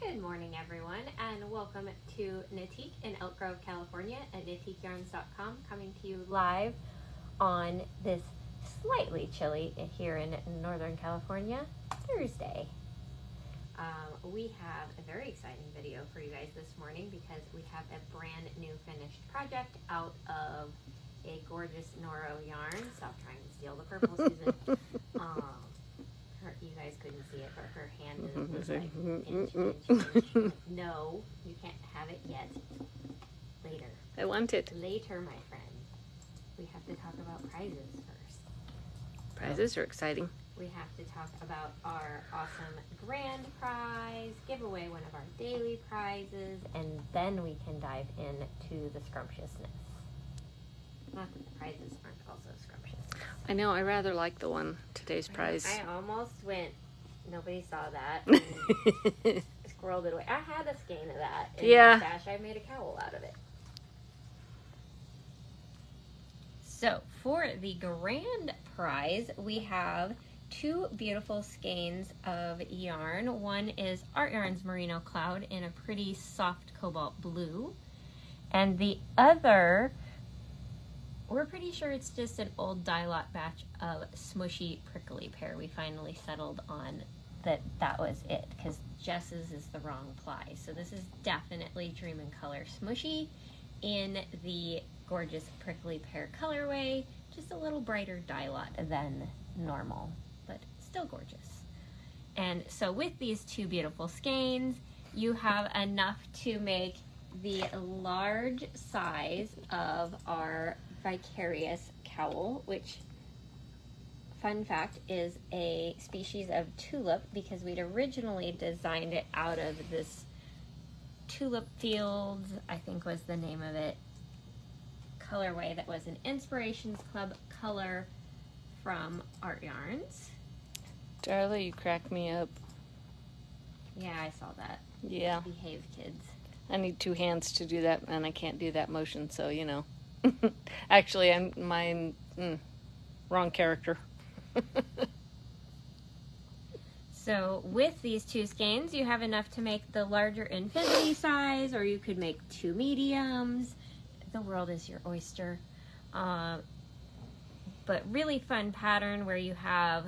Good morning, everyone, and welcome to Knitique in Elk Grove, California at KnitiqueYarns.com, coming to you live on this slightly chilly here in Northern California Thursday. Um, we have a very exciting video for you guys this morning because we have a brand new finished project out of a gorgeous Noro yarn. Stop trying to steal the purple, Susan. um, guys couldn't see it, but her hand mm-hmm, is mm-hmm, was like inch, inch, inch. No, you can't have it yet. Later. I want it. Later, my friend. We have to talk about prizes first. Prizes are exciting. We have to talk about our awesome grand prize, give away one of our daily prizes, and then we can dive into the scrumptiousness. Not that the prizes aren't also scrumptious. I know. I rather like the one today's prize. I almost went. Nobody saw that. squirreled it away. I had a skein of that. In Yeah. My stash. I made a cowl out of it. So for the grand prize, we have two beautiful skeins of yarn. One is Art Yarns Merino Cloud in a pretty soft cobalt blue, and the other we're pretty sure it's just an old dye lot batch of smooshy prickly pear. We finally settled on that that was it because Jess's is the wrong ply. So this is definitely Dream in Color smooshy in the gorgeous prickly pear colorway. Just a little brighter dye than normal, but still gorgeous. And so with these two beautiful skeins, you have enough to make the large size of our vicarious cowl, which fun fact is a species of tulip because we'd originally designed it out of this tulip fields, I think was the name of it, colorway that was an Inspirations Club color from Art Yarns. Darla, you crack me up. Yeah, I saw that. Yeah. Behave, kids. I need two hands to do that, and I can't do that motion, so you know. Actually, I'm my mm, wrong character. So with these two skeins, you have enough to make the larger infinity size, or you could make two mediums. The world is your oyster. Uh, but really fun pattern where you have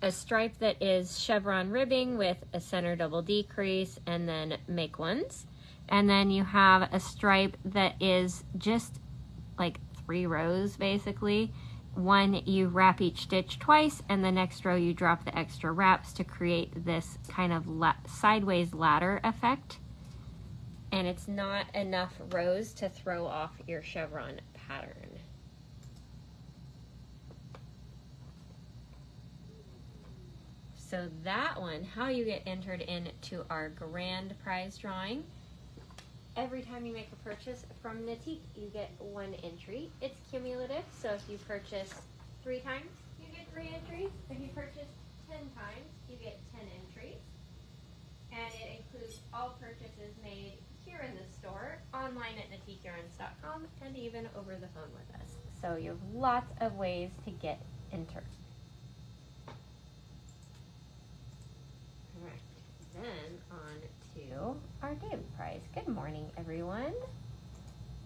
a stripe that is chevron ribbing with a center double decrease and then make ones. And then you have a stripe that is just like three rows basically. One you wrap each stitch twice, and the next row you drop the extra wraps to create this kind of la- sideways ladder effect. And it's not enough rows to throw off your chevron pattern. So that one, how you get entered into our grand prize drawing. Every time you make a purchase from Knitique, you get one entry. It's cumulative, so if you purchase three times, you get three entries. If you purchase ten times, you get ten entries. And it includes all purchases made here in the store, online at KnitiqueYarns.com, and even over the phone with us. So you have lots of ways to get entered. Alright, then on to our daily prize. Good morning, everyone.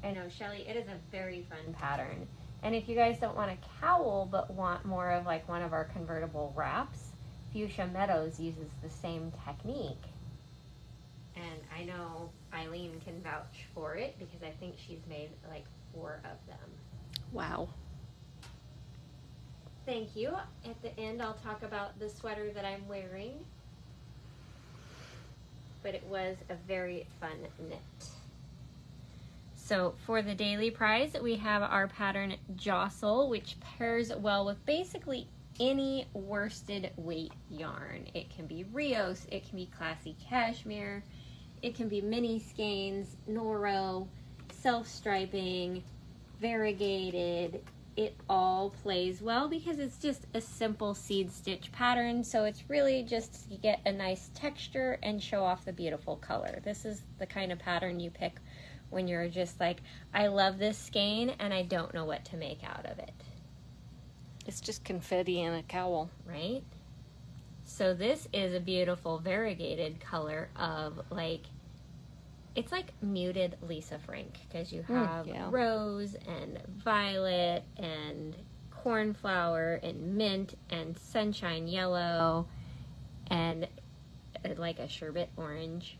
I know, Shelly, it is a very fun pattern. And if you guys don't want a cowl but want more of like one of our convertible wraps, Fuchsia Meadows uses the same technique. And I know Eileen can vouch for it because I think she's made like four of them. Wow. Thank you. At the end, I'll talk about the sweater that I'm wearing. But it was a very fun knit. So for the daily prize, we have our pattern Jostle, which pairs well with basically any worsted weight yarn. It can be Rios, it can be classy cashmere, it can be mini skeins, Noro, self-striping, variegated. It all plays well because it's just a simple seed stitch pattern. So it's really just to get a nice texture and show off the beautiful color. This is the kind of pattern you pick when you're just like, I love this skein and I don't know what to make out of it, It's just confetti and a cowl. right? So this is a beautiful variegated color of like it's like muted Lisa Frank because you have yeah. rose and violet and cornflower and mint and sunshine yellow and uh, like a sherbet orange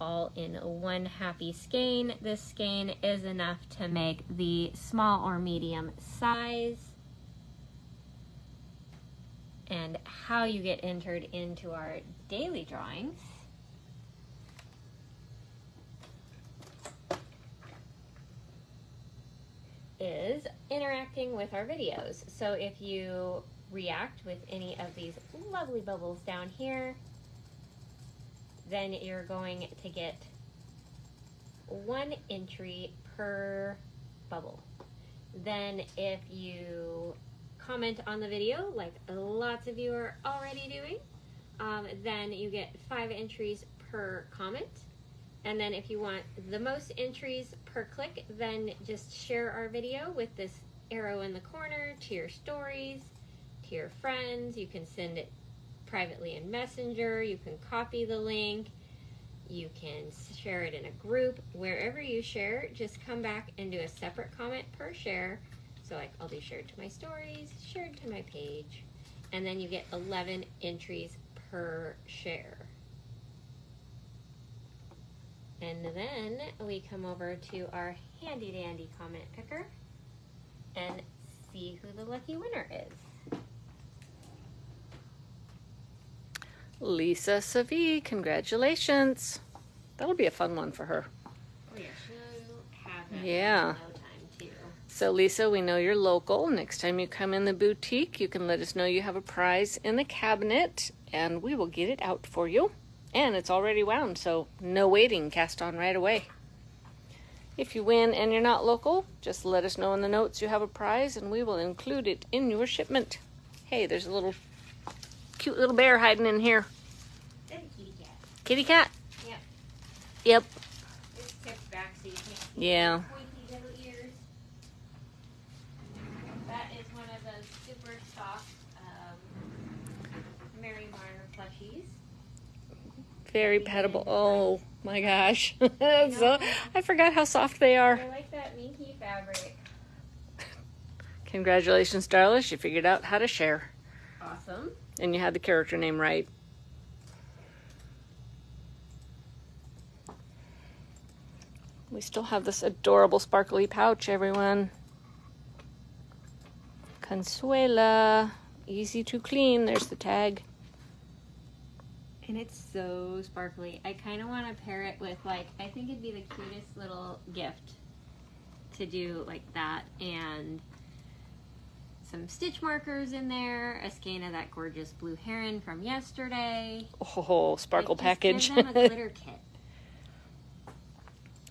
all in one happy skein. This skein is enough to make the small or medium size. And how you get entered into our daily drawings is interacting with our videos. So if you react with any of these lovely bubbles down here, then you're going to get one entry per bubble. Then if you comment on the video, like lots of you are already doing, um, then you get five entries per comment. And then if you want the most entries per click, then just share our video with this arrow in the corner to your stories, to your friends. You can send it privately in Messenger. You can copy the link. You can share it in a group. Wherever you share, just come back and do a separate comment per share. So like I'll be shared to my stories, shared to my page, and then you get 11 entries per share. And then we come over to our handy dandy comment picker and see who the lucky winner is. Lisa Savi, congratulations. That'll be a fun one for her. Oh yeah, she'll have that Yeah. no time too. So, Lisa, we know you're local. Next time you come in the boutique, you can let us know you have a prize in the cabinet, and we will get it out for you. And it's already wound, so no waiting, cast on right away. If you win and you're not local, just let us know in the notes you have a prize, and we will include it in your shipment. Hey, there's a little cute little bear hiding in here. Kitty cat. Kitty cat? Yep. Yep. It's tipped back so you can't Yeah. the pointy little ears. That is one of those super soft um, Mary Marner plushies. Very pettable. Oh my gosh. so, I forgot how soft they are. I like that minky fabric. Congratulations, Darlish. You figured out how to share. Awesome. And you had the character name right. We still have this adorable sparkly pouch, everyone. Consuela. Easy to clean. There's the tag. And it's so sparkly. I kind of want to pair it with, like, I think it'd be the cutest little gift to do like that and some stitch markers in there, a skein of that gorgeous blue heron from yesterday. Oh, sparkle Like, package. Give them a glitter kit.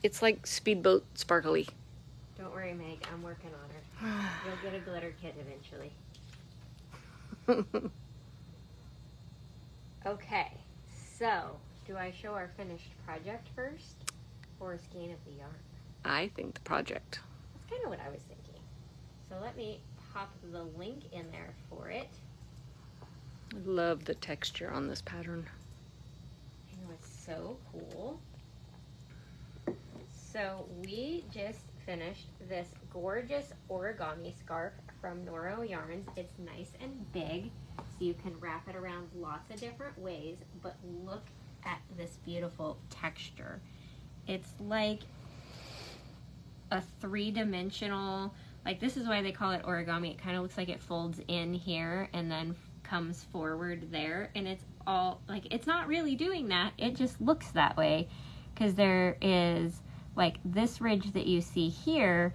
it's like speedboat sparkly. Don't worry, Meg. I'm working on her. You'll get a glitter kit eventually. Okay, so do I show our finished project first or a skein of the yarn? I think the project. That's kind of what I was thinking. So let me pop the link in there for it. I love the texture on this pattern. I know it's so cool. So we just finished this gorgeous origami scarf from Noro Yarns. It's nice and big, you can wrap it around lots of different ways, but look at this beautiful texture. It's like a three-dimensional, like this is why they call it origami. It kind of looks like it folds in here and then comes forward there, and it's all, like, it's not really doing that. It just looks that way because there is like this ridge that you see here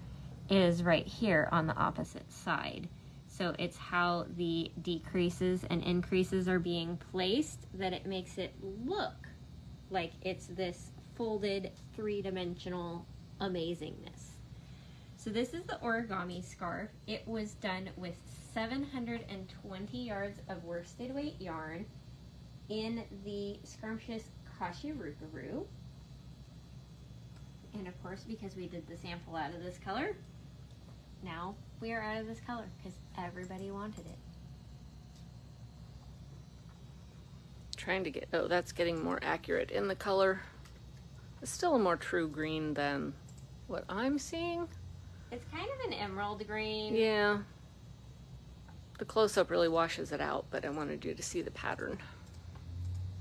is right here on the opposite side. So it's how the decreases and increases are being placed that it makes it look like it's this folded three-dimensional amazingness. So this is the origami scarf. It was done with 720 yards of worsted weight yarn in the scrumptious Kashirukuru. And of course, because we did the sample out of this color, now we are out of this color because everybody wanted it. Trying to get, oh, that's getting more accurate in the color. It's still a more true green than what I'm seeing. It's kind of an emerald green. Yeah. The close up really washes it out, but I wanted you to see the pattern.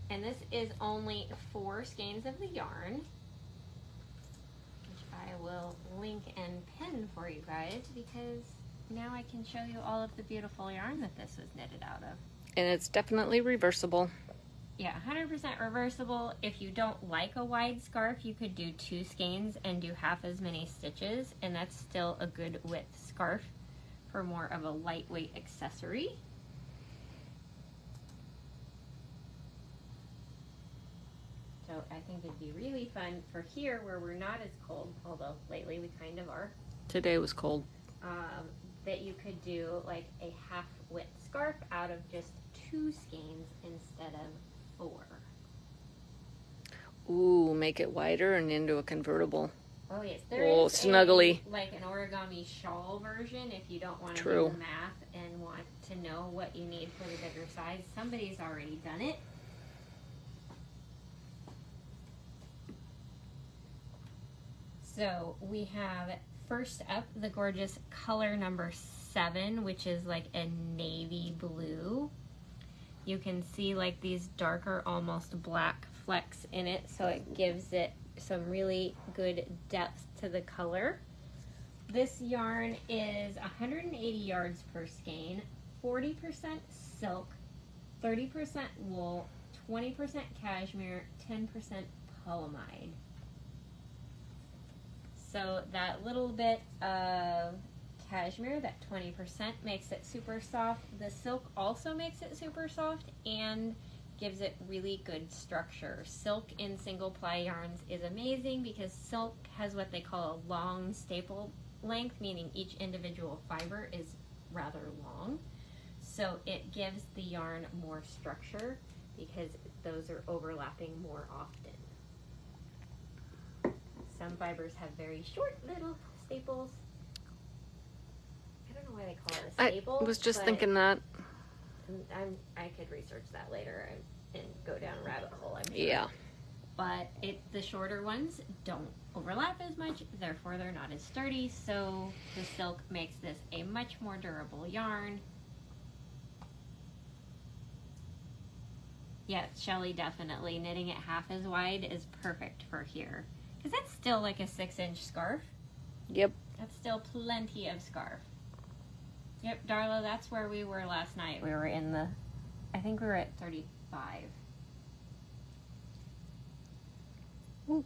And this is only four skeins of the yarn, will link and pin for you guys because now I can show you all of the beautiful yarn that this was knitted out of. And it's definitely reversible. Yeah, 100% reversible. If you don't like a wide scarf, you could do two skeins and do half as many stitches, and that's still a good width scarf for more of a lightweight accessory. I think it'd be really fun for here where we're not as cold, although lately we kind of are, Today was cold. um, that you could do like a half width scarf out of just two skeins instead of four. Ooh, make it wider and into a convertible. Oh yes, there Oh, is snuggly. a, like an origami shawl version if you don't want to do the math and want to know what you need for the bigger size. Somebody's already done it. So we have first up the gorgeous color number seven, which is like a navy blue. You can see like these darker, almost black flecks in it, so it gives it some really good depth to the color. This yarn is 180 yards per skein, 40% silk, 30% wool, 20% cashmere, 10% polyamide. So that little bit of cashmere, that 20% makes it super soft. The silk also makes it super soft and gives it really good structure. Silk in single ply yarns is amazing because silk has what they call a long staple length, meaning each individual fiber is rather long. So it gives the yarn more structure because those are overlapping more often. Some fibers have very short little staples. I don't know why they call it a I staple. was just thinking that. I'm, I could research that later and, and go down a rabbit hole. I'm sure. Yeah. But it the shorter ones don't overlap as much, therefore they're not as sturdy. So the silk makes this a much more durable yarn. Yeah, Shelly definitely knitting it half as wide is perfect for here because that's still like a six inch scarf. Yep. That's still plenty of scarf. Yep, Darla, that's where we were last night. We were in the, I think we were at 35. Ooh.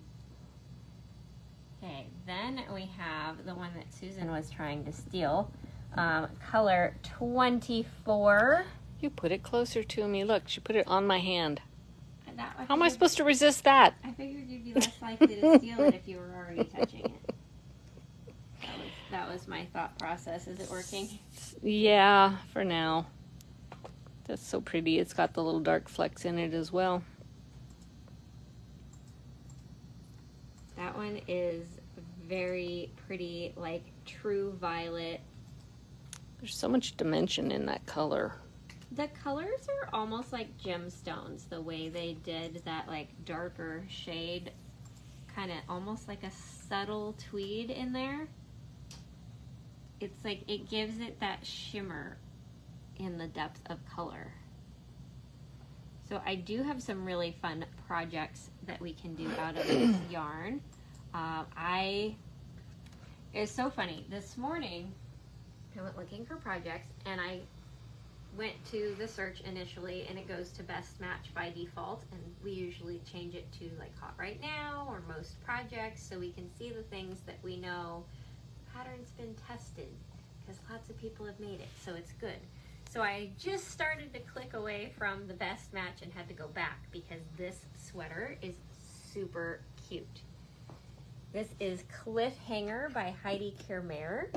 Okay, then we have the one that Susan was trying to steal. Um, color 24. You put it closer to me. Look, she put it on my hand. That, How am I supposed to resist that? I figured less likely to steal it if you were already touching it. That was, that was my thought process. Is it working? Yeah, for now. That's so pretty. It's got the little dark flecks in it as well. That one is very pretty, like true violet. There's so much dimension in that color. The colors are almost like gemstones, the way they did that like darker shade, kind of almost like a subtle tweed in there. It's like it gives it that shimmer in the depth of color. So I do have some really fun projects that we can do out of this yarn. Uh, I it's so funny. This morning I went looking for projects and I went to the search initially and it goes to best match by default and we usually change it to like hot right now or most projects so we can see the things that we know. Pattern's been tested because lots of people have made it so it's good. So i just started to click away from the best match and had to go back because this sweater is super cute. This is cliffhanger by heidi Kirrmaier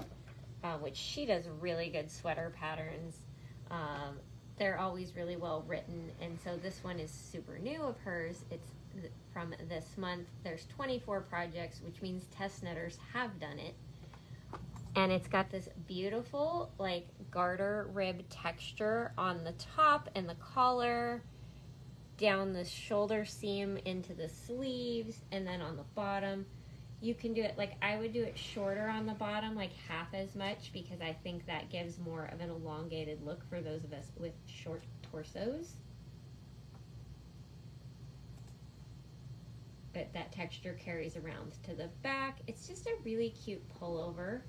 uh, which she does really good sweater patterns um, they're always really well written, and so this one is super new of hers. It's th- from this month. There's 24 projects, which means test knitters have done it. And it's got this beautiful, like, garter rib texture on the top and the collar. down the shoulder seam into the sleeves and then on the bottom. You can do it like I would do it shorter on the bottom, like half as much, because I think that gives more of an elongated look for those of us with short torsos. But that texture carries around to the back. It's just a really cute pullover.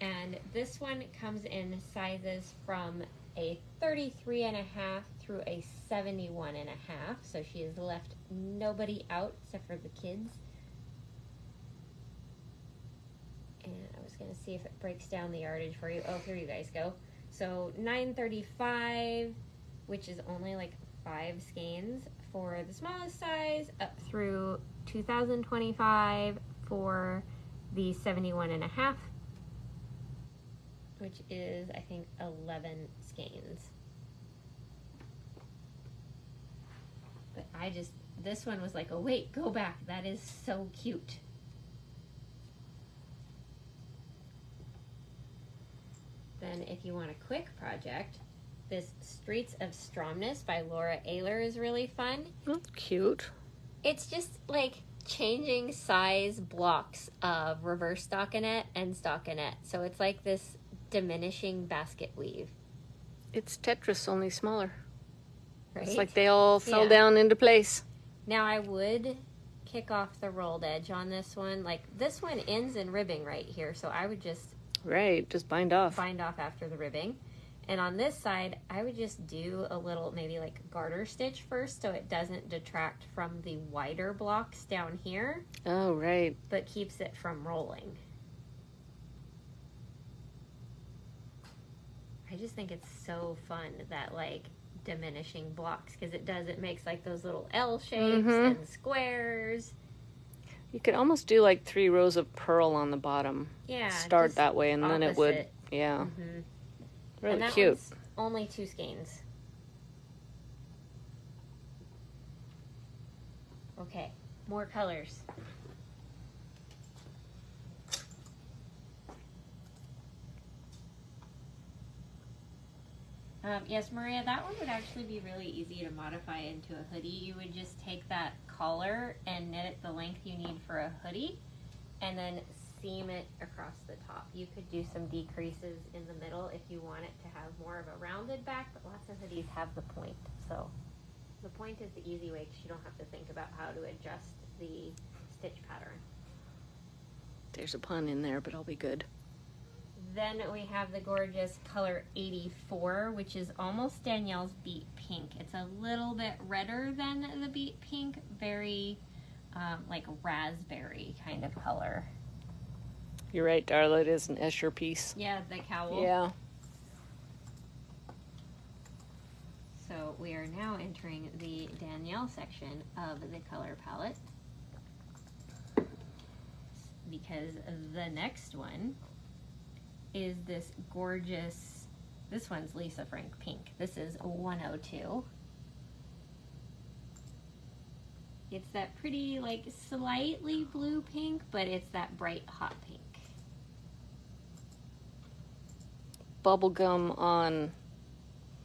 And this one comes in sizes from a 33 and a half through a 71 and a half. So she has left nobody out except for the kids. To see if it breaks down the yardage for you. Oh, here you guys go. So 935, which is only like five skeins for the smallest size, up through 2025 for the 71 and a half which is I think 11 skeins. But I just this one was like, "Oh wait, go back. That is so cute." Then if you want a quick project, this Streets of Stromness by Laura Aylor is really fun. Oh, cute. It's just like changing size blocks of reverse stockinette and stockinette. So it's like this diminishing basket weave. It's Tetris, only smaller. Right? It's like they all fell Yeah. down into place. now I would kick off the rolled edge on this one. Like this one ends in ribbing right here, so I would just Right, just bind off. bind off after the ribbing. And on this side, I would just do a little maybe like garter stitch first so it doesn't detract from the wider blocks down here, Oh, right. but keeps it from rolling. I just think it's so fun that like diminishing blocks because it does it makes like those little L shapes Mhm. and squares. You could almost do like three rows of purl on the bottom. Yeah, Start that way, and then it would. opposite. Yeah, Mhm. really cute. only two skeins. Okay, more colors. Um, yes, Maria, that one would actually be really easy to modify into a hoodie. You would just take that collar and knit it the length you need for a hoodie, and then seam it across the top. You could do some decreases in the middle if you want it to have more of a rounded back, but lots of hoodies have the point. So the point is the easy way because you don't have to think about how to adjust the stitch pattern. There's a pun in there, but I'll be good. Then we have the gorgeous color 84, which is almost Danielle's beet pink. It's a little bit redder than the beet pink, very um, like raspberry kind of color. You're right, Darla. It is an Escher piece. Yeah, the cowl. Yeah. So we are now entering the Danielle section of the color palette because the next one is this gorgeous. This one's Lisa Frank pink. This is 102. It's that pretty, like slightly blue pink, but it's that bright hot pink. Bubblegum on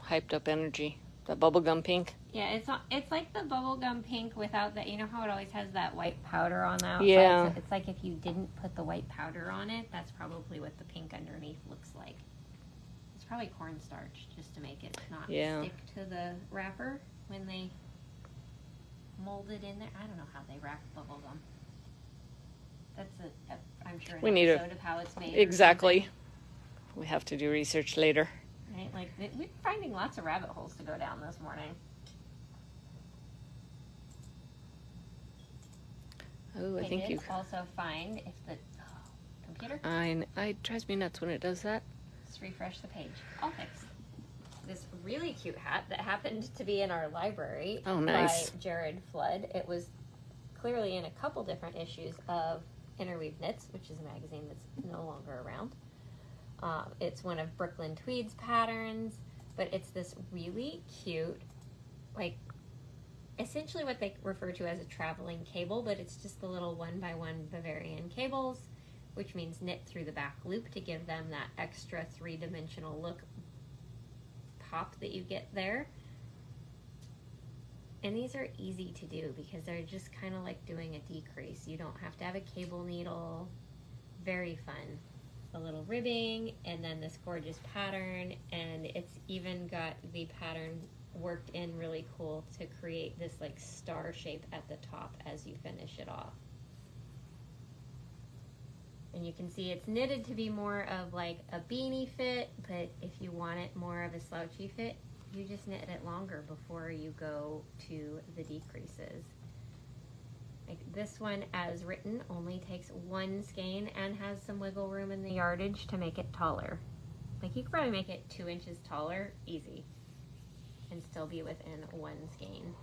hyped up energy. That bubblegum pink. Yeah, it's not, it's like the bubblegum pink without that. You know how it always has that white powder on the outside. Yeah. So it's like if you didn't put the white powder on it, that's probably what the pink underneath looks like. It's probably cornstarch just to make it not Yeah. stick to the wrapper when they mold it in there. I don't know how they wrap bubblegum. That's a, a I'm sure an We need a- episode of how it's made. Exactly. We have to do research later. Right? Like we're finding lots of rabbit holes to go down this morning. Oh, I think you. also find if the oh, computer I, I it drives me nuts when it does that. Let's refresh the page. All fixed. This really cute hat that happened to be in our library Oh, nice. by Jared Flood. It was clearly in a couple different issues of Interweave Knits, which is a magazine that's no longer around. Um, it's one of Brooklyn Tweed's patterns, but it's this really cute, like essentially what they refer to as a traveling cable, but it's just the little one by one Bavarian cables which means knit through the back loop to give them that extra three dimensional look pop that you get there. And these are easy to do because they're just kind of like doing a decrease. You don't have to have a cable needle. Very fun. A little ribbing and then this gorgeous pattern and it's even got the pattern worked in really cool to create this like star shape at the top as you finish it off. And you can see it's knitted to be more of like a beanie fit, but if you want it more of a slouchy fit, you just knit it longer before you go to the decreases. Like this one, as written, only takes one skein and has some wiggle room in the yardage to make it taller. Like you could probably make it two inches taller, easy, and still be within one skein.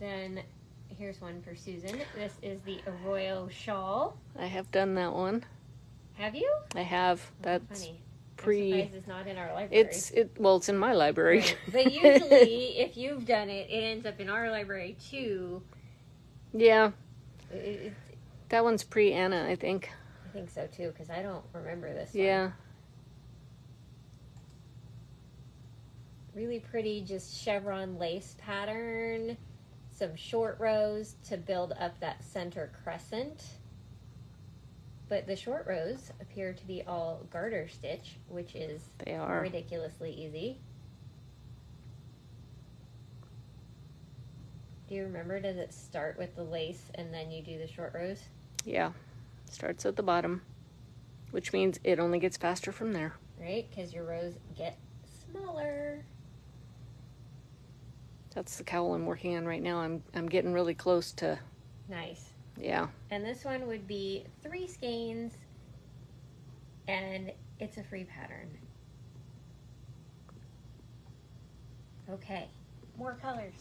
Then here's one for Susan. This is the Arroyo shawl. I have done that one. Have you? I have. Oh, That's Funny. pre- I'm surprised it's not in our library. it's it. Well, it's in my library. Right. But usually, if you've done it, it ends up in our library too. yeah, It, it, that one's pre Anna, I think. I think so too, because I don't remember this. one. Yeah. Really pretty, just chevron lace pattern. Some short rows to build up that center crescent. But the short rows appear to be all garter stitch, which is They are. ridiculously easy. Do you remember? Does it start with the lace and then you do the short rows? Yeah. Starts at the bottom, which means it only gets faster from there. Right? Because your rows get smaller. That's the cowl I'm working on right now. I'm I'm getting really close to Nice. yeah. And this one would be three skeins and it's a free pattern. Okay, more colors.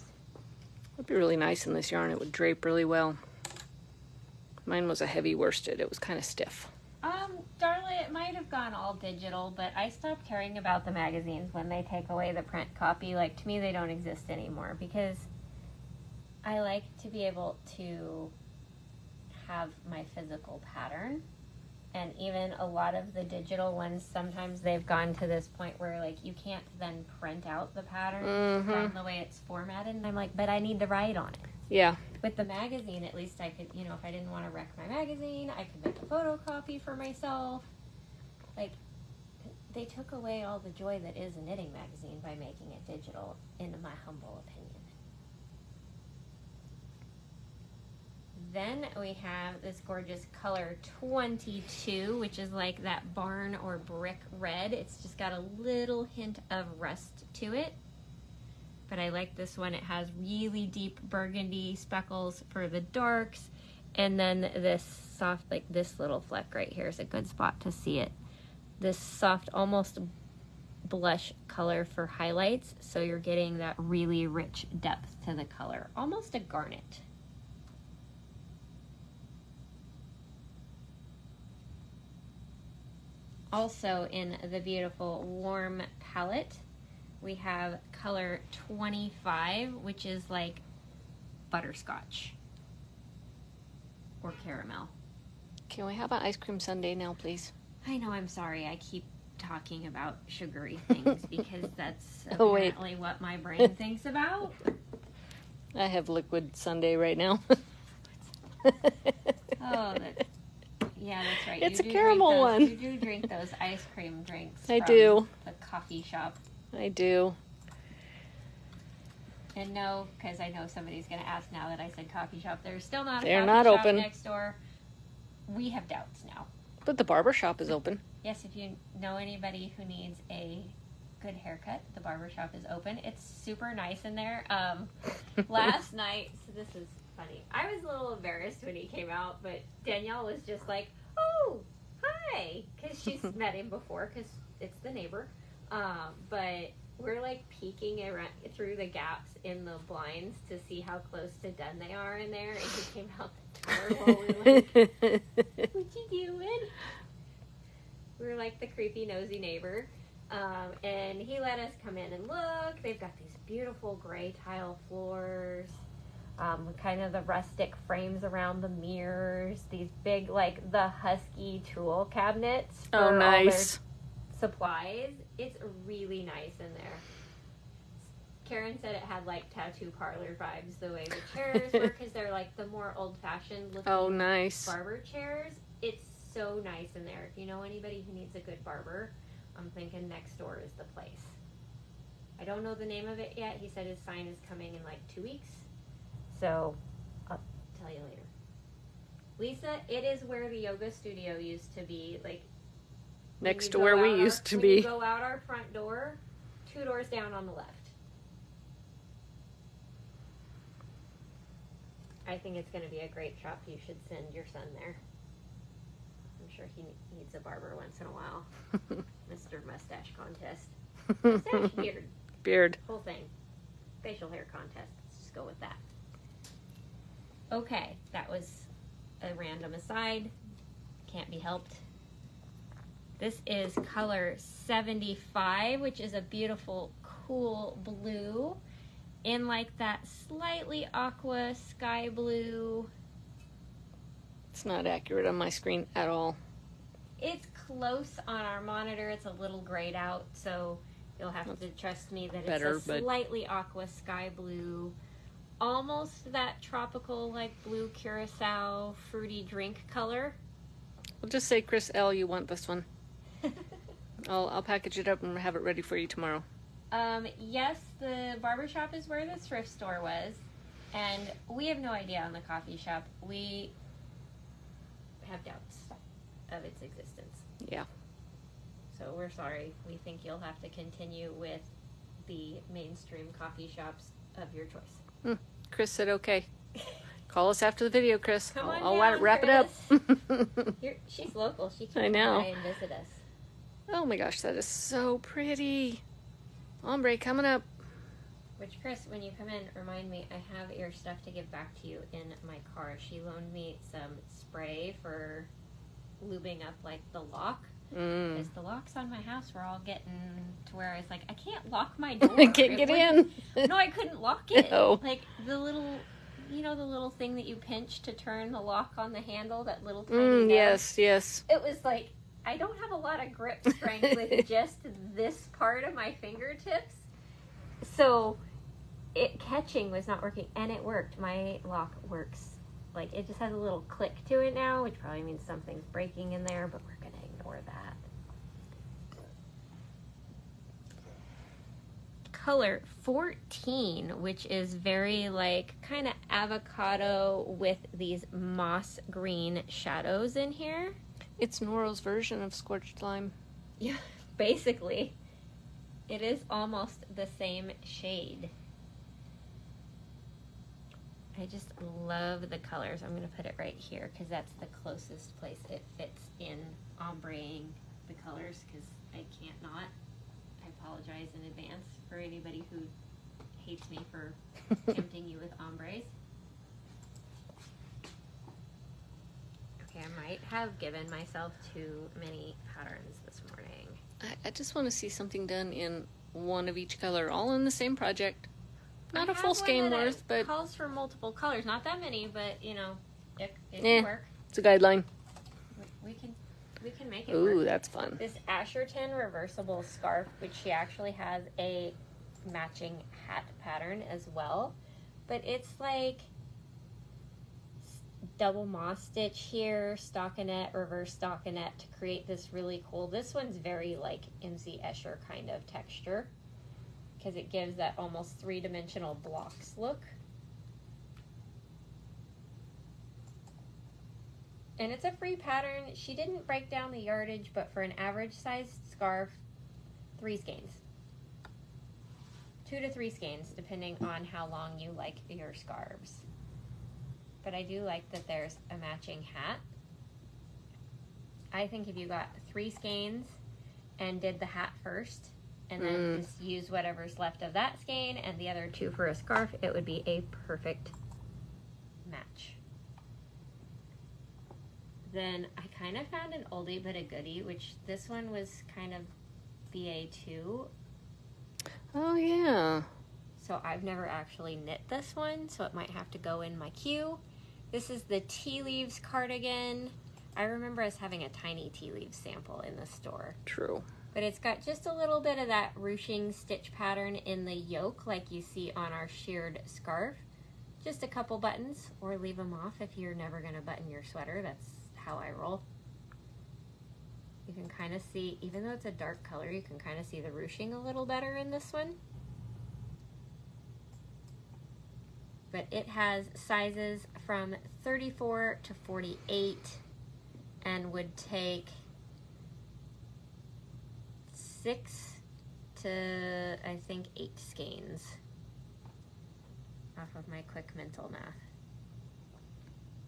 It'd be really nice in this yarn. It would drape really well. Mine was a heavy worsted. It was kind of stiff. Um, Darla, it might have gone all digital, but I stopped caring about the magazines when they take away the print copy. Like, to me, they don't exist anymore because I like to be able to have my physical pattern. And even a lot of the digital ones, sometimes they've gone to this point where, like, you can't then print out the pattern Mhm. from the way it's formatted. And I'm like, but I need to write on it Yeah. With the magazine, at least I could, you know, if I didn't want to wreck my magazine, I could make a photocopy for myself. Like, they took away all the joy that is a knitting magazine by making it digital, in my humble opinion. Then we have this gorgeous color 22, which is like that barn or brick red. It's just got a little hint of rust to it but I like this one. It has really deep burgundy speckles for the darks, and then this soft, like this little fleck right here is a good spot to see it. This soft, almost blush color for highlights, so you're getting that really rich depth to the color, almost a garnet. Also in the beautiful warm palette, we have color 25, which is like butterscotch or caramel. Can we have an ice cream sundae now, please? I know, I'm sorry. I keep talking about sugary things because that's Oh, wait. what my brain thinks about. I have liquid sundae right now. Oh, that, yeah, that's right. It's You a caramel one. You do drink those ice cream drinks. I do. The coffee shop. I do. And no, because I know somebody's going to ask now that I said coffee shop. There's still not a They're coffee not shop open. next door. We have doubts now. But the barber shop is open. Yes, if you know anybody who needs a good haircut, the barber shop is open. It's super nice in there. Um, last night, so this is funny. I was a little embarrassed when he came out, but Danielle was just like, "Oh, hi," because she's met him before, because it's the neighbor. Um, but we're like peeking around through the gaps in the blinds to see how close to done they are in there, and he came out the door while we were like, "What you doing?" We were like the creepy, nosy neighbor. Um, and he let us come in and look. They've got these beautiful gray tile floors, um, kind of the rustic frames around the mirrors, these big, like the husky tool cabinets. oh, for all their- nice. supplies, it's really nice in there. Karen said it had like tattoo parlor vibes the way the chairs were because they're like the more old fashioned looking Oh, nice. barber chairs. It's so nice in there. If you know anybody who needs a good barber, I'm thinking next door is the place. I don't know the name of it yet. He said his sign is coming in like two weeks. So I'll tell you later. Lisa, it is where the yoga studio used to be. Like Next to where we our- used to be. go out our front door, two doors down on the left. I think it's going to be a great shop. You should send your son there. I'm sure he needs a barber once in a while. Mr. Mustache Contest. Mustache, beard, Beard. whole thing. Facial hair contest. Let's just go with that. Okay, that was a random aside. Can't be helped. This is color 75, which is a beautiful, cool blue in like that slightly aqua sky blue. It's not accurate on my screen at all. It's close on our monitor. It's a little grayed out, so you'll have to trust me that better, it's a but- slightly aqua sky blue. Almost that tropical, like blue curacao fruity drink color. We'll just say, Chris L., you want this one. I'll, I'll package it up and have it ready for you tomorrow. Um, yes, the barbershop is where the thrift store was, and we have no idea on the coffee shop. We have doubts of its existence. Yeah. So we're sorry. We think you'll have to continue with the mainstream coffee shops of your choice. Chris said, okay. Call us after the video, Chris. Come I'll, on I'll down, wrap it up. You're, she's local. She I can know. come by and visit us. Oh my gosh, that is so pretty. Ombre coming up. Which, Chris, when you come in, remind me I have your stuff to give back to you in my car. She loaned me some spray for lubing up like the lock. Mm. Because the locks on my house were all getting to where I was like, I can't lock my door. I can't It get in. No, I couldn't lock it. No. Like the little, you know, the little thing that you pinch to turn the lock on the handle. That little tiny. Mm, yes, yes. It was like I don't have a lot of grip strength with just this part of my fingertips, so it catching was not working, and it worked. My lock works. Like it just has a little click to it now, which probably means something's breaking in there, but we're gonna ignore that. color 14, which is very like kind of avocado with these moss green shadows in here. It's Noro's version of Scorched Lime. Yeah, basically. It is almost the same shade. I just love the colors. I'm going to put it right here because that's the closest place it fits in ombreing the colors because I can't not. I apologize in advance for anybody who hates me for tempting you with ombres. Okay, I might have given myself too many patterns this morning. I, I just want to see something done in one of each color, all in the same project. Not I a full skein worth, but calls for multiple colors. Not that many, but you know, it, it Eh. can work. it's a guideline. We, we can we can make it Ooh, work. that's fun. This Asherton reversible scarf, which she actually has a matching hat pattern as well, but it's like double moss stitch here, stockinette, reverse stockinette to create this really cool. This one's very like MC Escher kind of texture because it gives that almost three dimensional blocks look. And it's a free pattern. She didn't break down the yardage, but for an average sized scarf, three skeins. Two to three skeins, depending on how long you like your scarves. But I do like that there's a matching hat. I think if you got three skeins and did the hat first, and then Mm. just use whatever's left of that skein and the other two for a scarf, it would be a perfect match. Then I kind of found an oldie but a goodie, which this one was kind of BA2. Oh yeah. So I've never actually knit this one, so it might have to go in my queue. This is the tea leaves cardigan. I remember us having a tiny tea leaves sample in the store. True. But it's got just a little bit of that ruching stitch pattern in the yoke like you see on our sheared scarf. Just a couple buttons or leave them off if you're never going to button your sweater. That's how I roll. You can kind of see, even though it's a dark color, you can kind of see the ruching a little better in this one. But it has sizes from 34 to 48 and would take six to, I think, eight skeins off of my quick mental math.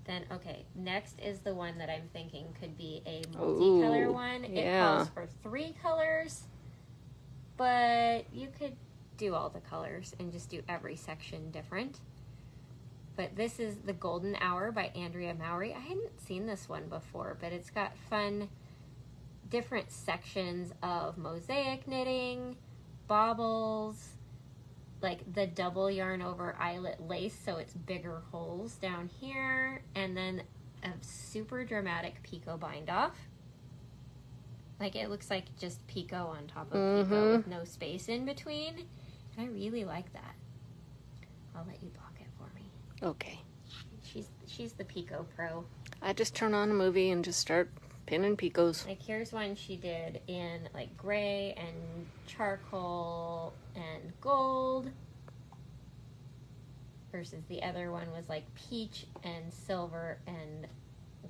Then, okay, next is the one that I'm thinking could be a multicolor Ooh, one. It yeah. calls for three colors, but you could do all the colors and just do every section different. But this is The Golden Hour by Andrea Mowry. I hadn't seen this one before, but it's got fun different sections of mosaic knitting, baubles, like the double yarn over eyelet lace, so it's bigger holes down here, and then a super dramatic picot bind off. Like it looks like just picot on top of picot Mhm. with no space in between. And I really like that. I'll let you block it for me. Okay. She's she's the picot pro. I just turn on a movie and just start pinning picots. Like here's one she did in like gray and charcoal and gold. Versus the other one was like peach and silver and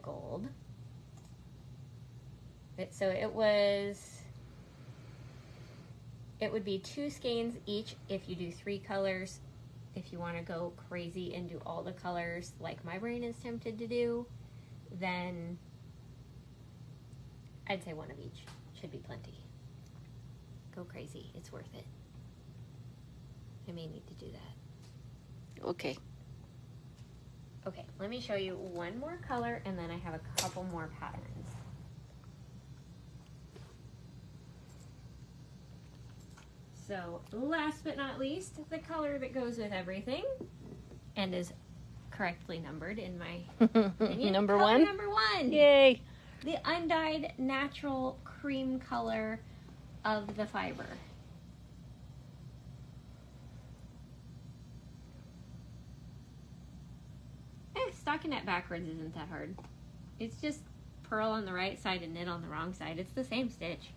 gold. But, so it was it would be two skeins each if you do three colors. If you want to go crazy and do all the colors like my brain is tempted to do, then I'd say one of each. Should be plenty. Go crazy. It's worth it. I may need to do that. Okay. Okay, let me show you one more color and then I have a couple more patterns. So, last but not least, the color that goes with everything and is correctly numbered in my opinion. Number Color one. Number one. Yay. the undyed natural cream color of the fiber. Eh, it backwards isn't that hard. It's just purl on the right side and knit on the wrong side. It's the same stitch.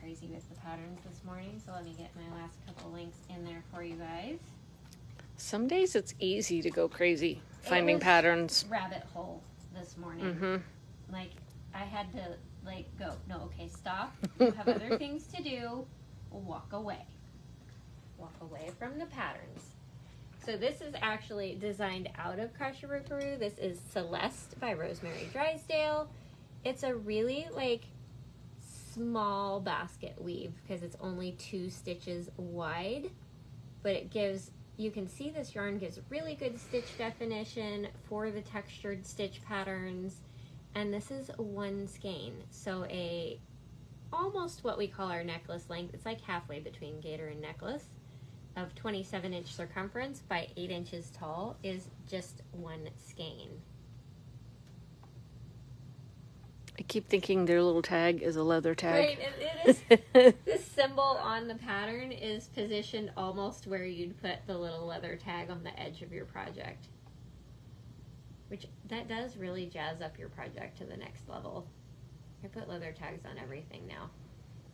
I went a little crazy with the patterns this morning, so let me get my last couple links in there for you guys. Some days it's easy to go crazy finding patterns. rabbit hole this morning. Mm-hmm. Like I had to like go, no, okay, stop. You have other things to do. Walk away. Walk away from the patterns. So this is actually designed out of Kashirukuru. This is Celeste by Rosemary Drysdale. It's a really like small basket weave because it's only two stitches wide, but it gives you can see this yarn gives really good stitch definition for the textured stitch patterns and this is one skein. So a almost what we call our necklace length it's like halfway between gaiter and necklace of 27 inch circumference by 8 inches tall is just one skein I keep thinking their little tag is a leather right tag. it, it is. This symbol on the pattern is positioned almost where you'd put the little leather tag on the edge of your project. Which that does really jazz up your project to the next level. I put leather tags on everything now.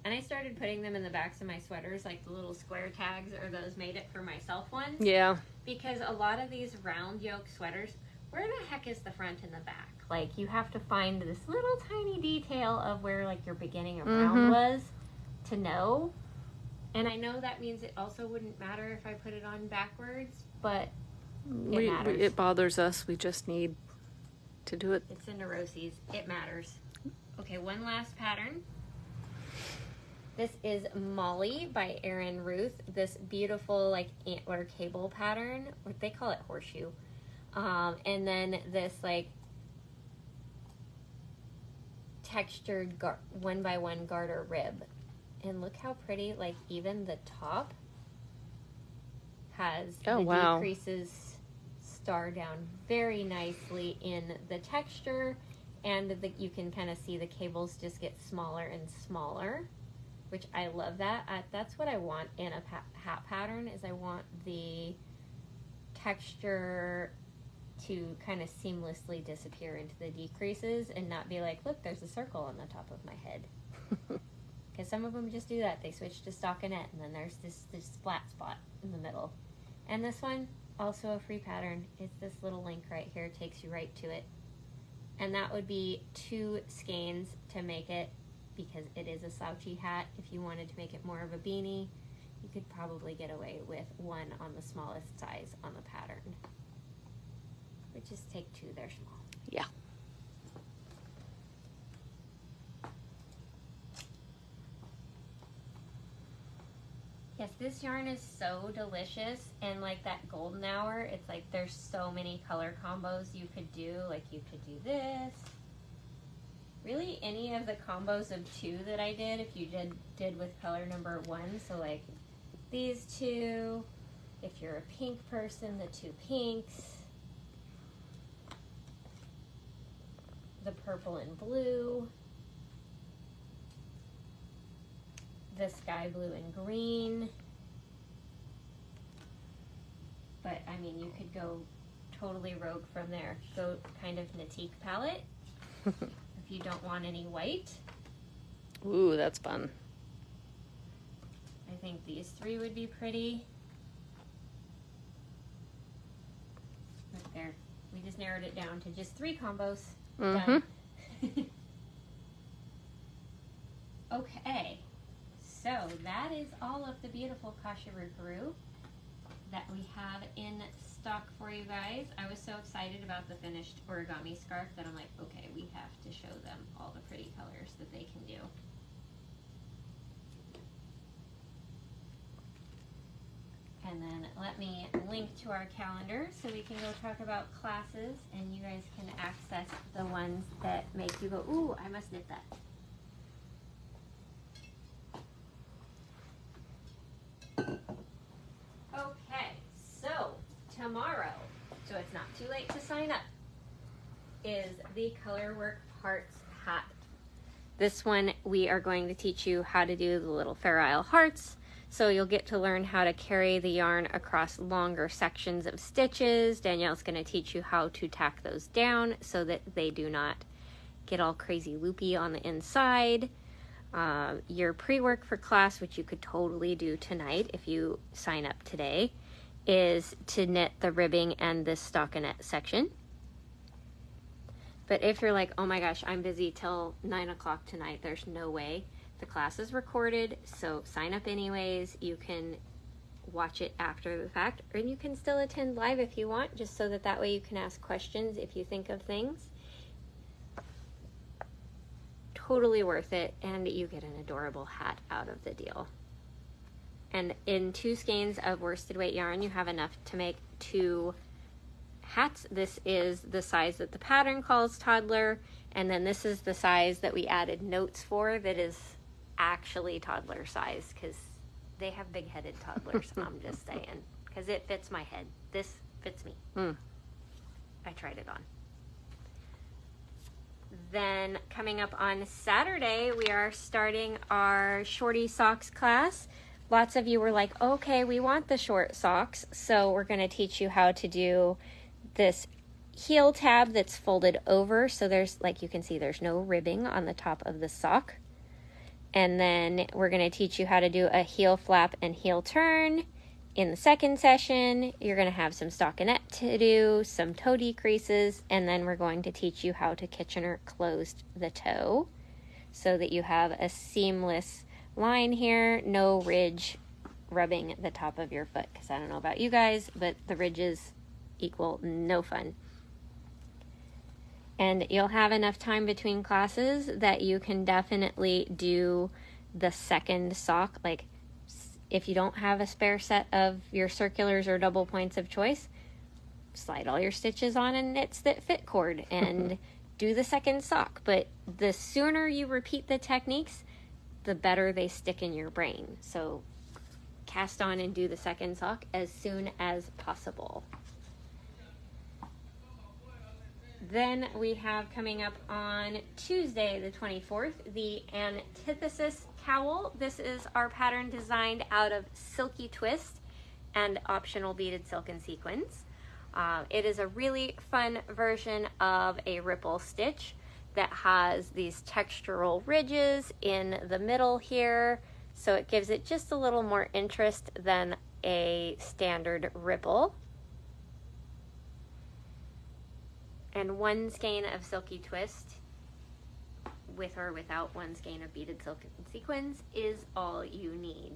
And i started putting them in the backs of my sweaters like the little square tags or those made it for myself ones. Yeah. because a lot of these round yoke sweaters where the heck is the front and the back like you have to find this little tiny detail of where like your beginning of round Mhm. was to know and i know that means it also wouldn't matter if i put it on backwards but We, we, matters. it bothers us. We just need to do it. it's in neuroses it matters okay one last pattern this is molly by erin ruth this beautiful like antler cable pattern what they call it horseshoe um, and then this like textured gar- one by one garter rib and look how pretty like even the top has Oh, the wow. decreases star down very nicely in the texture and the, you can kind of see the cables just get smaller and smaller which I love that. I, that's what I want in a hat pattern is I want the texture to kind of seamlessly disappear into the decreases and not be like, look, there's a circle on the top of my head. Because some of them just do that. They switch to stockinette and then there's this, this flat spot in the middle. And this one, also a free pattern. is this little link right here, takes you right to it. And that would be two skeins to make it because it is a slouchy hat. If you wanted to make it more of a beanie, you could probably get away with one on the smallest size on the pattern. But just take two, they're small. Yeah. Yes, this yarn is so delicious and like that golden hour, it's like there's so many color combos you could do. Like you could do this, really any of the combos of two that I did, if you did did with color number one, so like these two, if you're a pink person, the two pinks, the purple and blue, the sky blue and green. But I mean, you could go totally rogue from there. Go kind of Knitique palette. if you don't want any white. Ooh, that's fun. I think these three would be pretty. Right there. We just narrowed it down to just three combos. Mm-hmm. okay. So that is all of the beautiful Brew that we have in stock for you guys. I was so excited about the finished origami scarf that I'm like, okay, we have to show them all the pretty colors that they can do. And then let me link to our calendar so we can go talk about classes and you guys can access the ones that make you go, ooh, I must knit that. Okay, so tomorrow, so it's not too late to sign up, is the Colorwork Hearts hat. This one, we are going to teach you how to do the little Fair Isle hearts. So you'll get to learn how to carry the yarn across longer sections of stitches. Danielle's going to teach you how to tack those down so that they do not get all crazy loopy on the inside. Uh, your pre-work for class, which you could totally do tonight if you sign up today, is to knit the ribbing and this stockinette section. But if you're like, oh my gosh, I'm busy till 9 o'clock tonight, there's no way. The class is recorded, so sign up anyways. You can watch it after the fact, or you can still attend live if you want, just so that that way you can ask questions if you think of things. Totally worth it, and you get an adorable hat out of the deal. And in two skeins of worsted weight yarn, you have enough to make two hats. This is the size that the pattern calls toddler. And then this is the size that we added notes for that is actually toddler size because they have big headed toddlers. I'm just saying. Because it fits my head. This fits me. Mm. I tried it on. Then coming up on Saturday, we are starting our shorty socks class lots of you were like, okay, we want the short socks. So we're going to teach you how to do this heel tab that's folded over. So there's, like you can see, there's no ribbing on the top of the sock. And then we're going to teach you how to do a heel flap and heel turn. In the second session, you're going to have some stockinette to do, some toe decreases, and then we're going to teach you how to Kitchener closed the toe so that you have a seamless line here, no ridge rubbing the top of your foot because I don't know about you guys, but the ridges equal no fun. And you'll have enough time between classes that you can definitely do the second sock. Like, if you don't have a spare set of your circulars or double points of choice, slide all your stitches on a knits that fit cord and do the second sock. But the sooner you repeat the techniques, the better they stick in your brain. So cast on and do the second sock as soon as possible. Then we have coming up on Tuesday, the 24th, the Antithesis Cowl. This is our pattern designed out of Silky Twist and optional beaded silk and sequins. Uh, it is a really fun version of a ripple stitch that has these textural ridges in the middle here. So it gives it just a little more interest than a standard ripple. And one skein of Silky Twist with or without one skein of beaded silk sequins is all you need.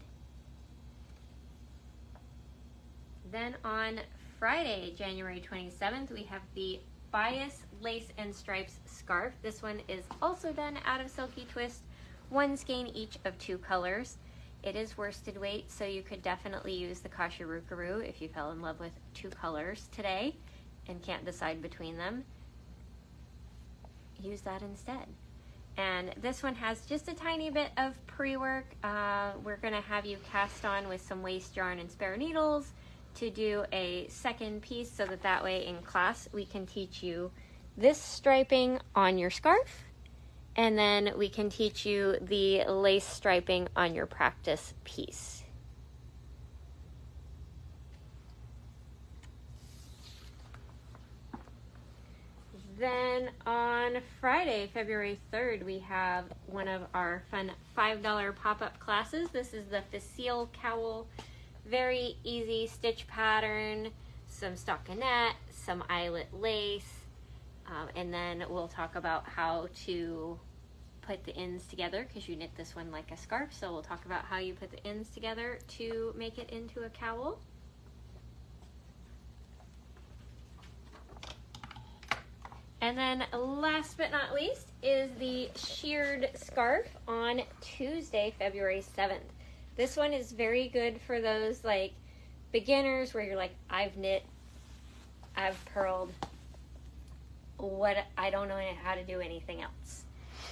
Then on Friday, January 27th, we have the Bias Lace and Stripes Scarf. This one is also done out of Silky Twist, one skein each of two colors. It is worsted weight, so you could definitely use the Kashirukuru if you fell in love with two colors today and can't decide between them. Use that instead. And this one has just a tiny bit of pre-work. Uh, we're going to have you cast on with some waste yarn and spare needles to do a second piece so that that way in class we can teach you this striping on your scarf and then we can teach you the lace striping on your practice piece. Then on Friday, February 3rd, we have one of our fun $5 pop up classes. This is the Facile Cowl. Very easy stitch pattern, some stockinette, some eyelet lace, um, and then we'll talk about how to put the ends together because you knit this one like a scarf. So we'll talk about how you put the ends together to make it into a cowl. And then last but not least is the shirred scarf on Tuesday, February 7th. This one is very good for those like beginners where you're like, I've knit, I've purled, what I don't know how to do anything else.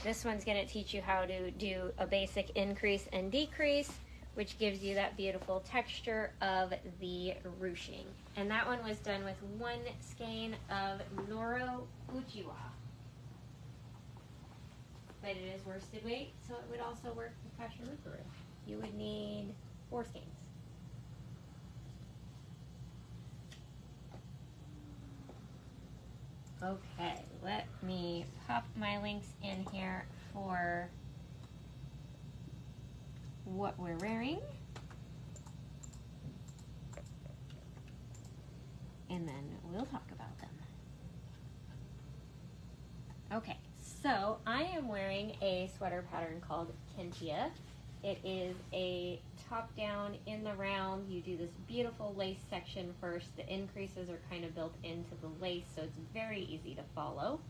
This one's to teach you how to do a basic increase and decrease, which gives you that beautiful texture of the ruching. And that one was done with one skein of Noro Uchiwa. But it is worsted weight, so it would also work with Kashirukuru. You would need four skeins. Okay, let me pop my links in here for what we're wearing. And then we'll talk about them. Okay, so I am wearing a sweater pattern called Kentia. It is a top down in the round. You do this beautiful lace section first. The increases are kind of built into the lace, so it's very easy to follow.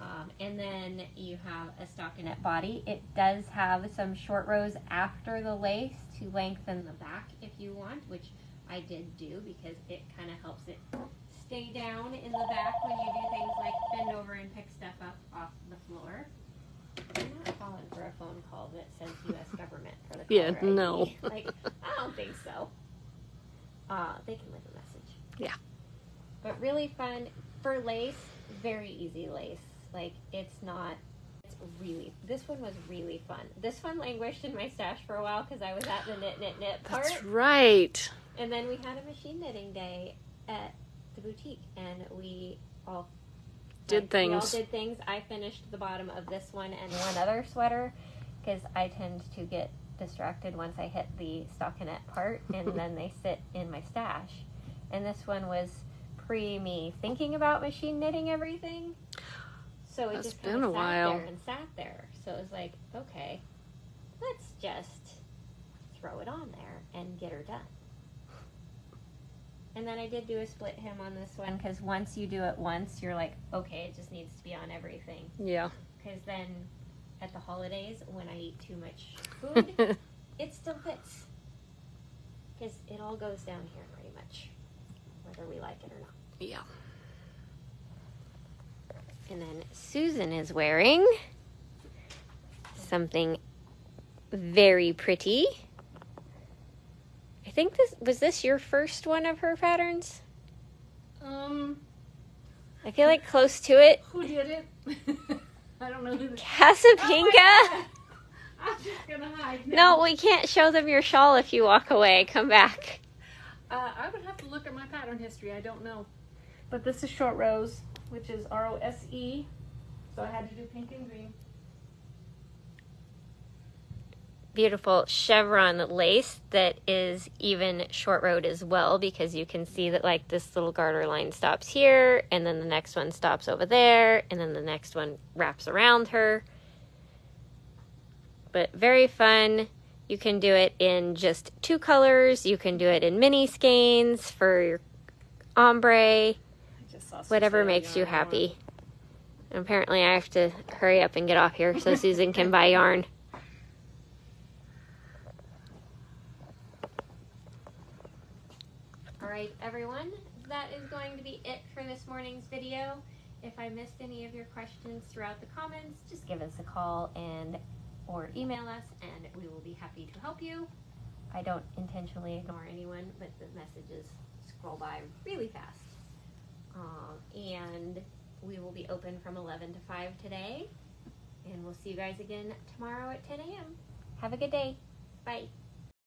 Um, and then you have a stockinette body. It does have some short rows after the lace to lengthen the back if you want, which I did do because it kind of helps it stay down in the back when you do things like bend over and pick stuff up off the floor. I'm not calling for a phone call that says U.S. government for the Yeah, ID. no. Like, I don't think so. Uh, they can leave a message. Yeah. But really fun for lace. Very easy lace. Like it's not. It's really. This one was really fun. This one languished in my stash for a while because I was at the knit knit knit part, That's right. and then we had a machine knitting day at the boutique, and we all Did like, We all did things. I finished the bottom of this one and one other sweater because I tend to get distracted once I hit the stockinette part, and then they sit in my stash. And this one was pre me thinking about machine knitting everything. So it That's just been kind a of sat while. there and sat there. So it was like, okay, let's just throw it on there and get her done. And then I did do a split hem on this one because once you do it once, you're like, okay, it just needs to be on everything. Yeah. Because then at the holidays, when I eat too much food, it still fits. Because it all goes down here pretty much, whether we like it or not. yeah. And then Susan is wearing something very pretty. I think this was this your first one of her patterns? Um, I feel like close to it. Who did it? I don't know who. Casapinka. I'm just gonna hide. now. No, we can't show them your shawl if you walk away. Come back. Uh, I would have to look at my pattern history. I don't know. But this is short rose, which is R O S E. So I had to do pink and green. Beautiful chevron lace that is even short rowed as well because you can see that like this little garter line stops here and then the next one stops over there and then the next one wraps around her. But very fun. You can do it in just two colors. You can do it in mini skeins for your ombre, I just saw some whatever makes you happy. And apparently, I have to hurry up and get off here so Susan can buy yarn. All right, everyone, that is going to be it for this morning's video. If I missed any of your questions throughout the comments, just give us a call and or email us, and we will be happy to help you. I don't intentionally ignore anyone, but the messages scroll by really fast. Um, and we will be open from 11 to 5 today. And we'll see you guys again tomorrow at 10 a.m. Have a good day. Bye.